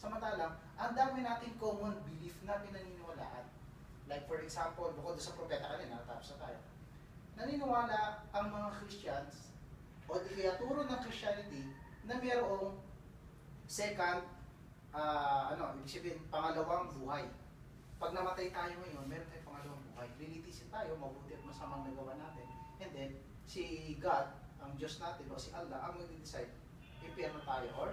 Samantalang, ang dami natin common belief na pinaniniwalaan. Like for example, bukod sa propeta kanina, tapos na tayo. Naniniwala ang mga Christians o di kaya turo ng Christianity na mayroong second, ah, ano, ibig sabihin, pangalawang buhay. Pag namatay tayo ngayon, meron tayong pangalawang buhay. Lilitisin tayo, mabuti at masamang nagawa natin. And then, si God, ang Diyos natin, o si Allah, ang mag-decide, impyerno tayo or.